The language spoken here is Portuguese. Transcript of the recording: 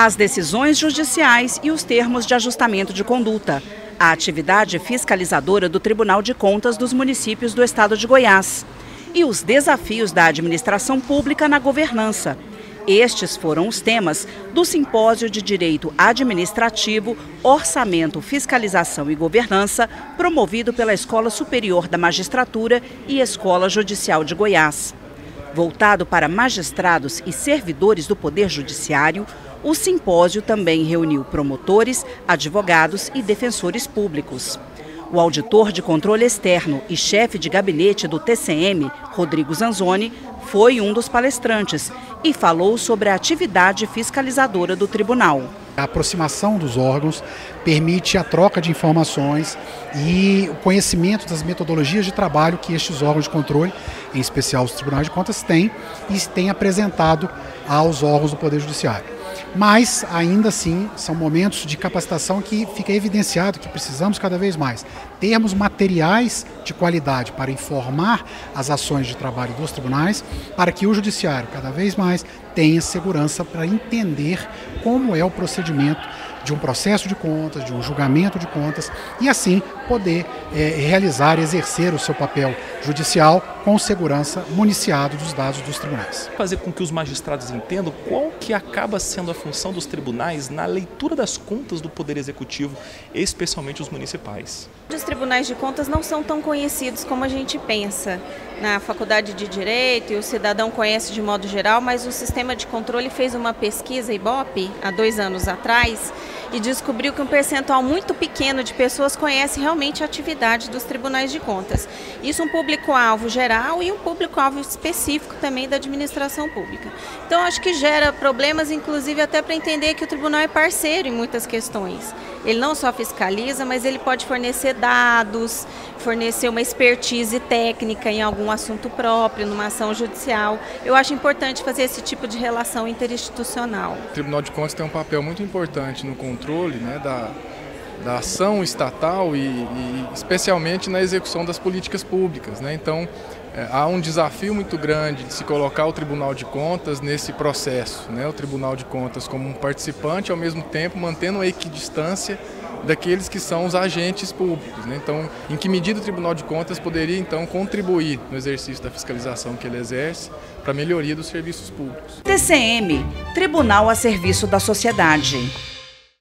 as decisões judiciais e os termos de ajustamento de conduta, a atividade fiscalizadora do Tribunal de Contas dos municípios do estado de Goiás e os desafios da administração pública na governança. Estes foram os temas do Simpósio de Direito Administrativo, Orçamento, Fiscalização e Governança, promovido pela Escola Superior da Magistratura e Escola Judicial de Goiás. Voltado para magistrados e servidores do Poder Judiciário, o simpósio também reuniu promotores, advogados e defensores públicos. O auditor de controle externo e chefe de gabinete do TCM, Rodrigo Zanzoni, foi um dos palestrantes e falou sobre a atividade fiscalizadora do tribunal. A aproximação dos órgãos permite a troca de informações e o conhecimento das metodologias de trabalho que estes órgãos de controle, em especial os tribunais de contas, têm e têm apresentado aos órgãos do Poder Judiciário. Mas, ainda assim, são momentos de capacitação que fica evidenciado que precisamos cada vez mais termos materiais de qualidade para informar as ações de trabalho dos tribunais, para que o judiciário cada vez mais tenha segurança para entender como é o procedimento de um processo de contas, de um julgamento de contas e assim poder é, realizar, exercer o seu papel judicial com segurança municiado dos dados dos tribunais. Fazer com que os magistrados entendam qual que acaba sendo a função dos tribunais na leitura das contas do Poder Executivo, especialmente os municipais. Os tribunais de contas não são tão conhecidos como a gente pensa na faculdade de Direito e o cidadão conhece de modo geral, mas o sistema de controle fez uma pesquisa IBOP há dois anos atrás e descobriu que um percentual muito pequeno de pessoas conhece realmente a atividade dos tribunais de contas. Isso um público-alvo geral e um público-alvo específico também da administração pública. Então acho que gera problemas, inclusive até para entender que o tribunal é parceiro em muitas questões. Ele não só fiscaliza, mas ele pode fornecer dados, fornecer uma expertise técnica em algum assunto próprio, numa ação judicial. Eu acho importante fazer esse tipo de relação interinstitucional. O Tribunal de Contas tem um papel muito importante no controle né, da, da ação estatal e, e, especialmente na execução das políticas públicas. Né? Então, é, há um desafio muito grande de se colocar o Tribunal de Contas nesse processo, né? o Tribunal de Contas como um participante, ao mesmo tempo mantendo a equidistância daqueles que são os agentes públicos. Né? Então, em que medida o Tribunal de Contas poderia então contribuir no exercício da fiscalização que ele exerce para a melhoria dos serviços públicos? TCM, Tribunal a Serviço da Sociedade.